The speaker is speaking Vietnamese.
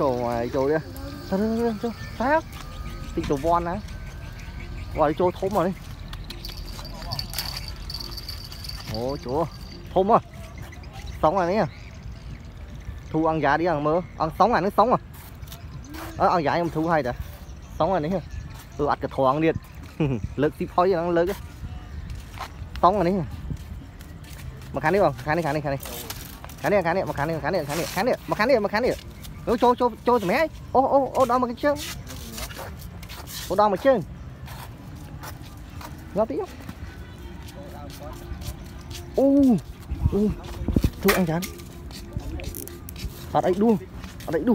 chỗ ngoài chỗ đi sao thôi thôi thôi sao? Tính chỗ von á. Ngoài chỗ thôm rồi đi. Ồ chỗ thôm à sống rồi nè thu ăn giá đi ăn mơ. Ăn sống à nó sống à. Ờ, ăn giá em thu hay đã. Sống rồi nè tôi ăn cái thoáng điện. Lực thì phơi nó lớn á. Sống rồi nè mà khán đi không khán đi khán đi khán đi. Khán đi khán đi mà khán đi khán đi khán đi. Khán đi mà khán đi mà khán đi. ចូលចូលចូលសម្រាប់អូអូអូដល់មកជើងអូដល់មកជើងយកទៀតអូអូទូអញចានអត់អីដួអត់អីដួ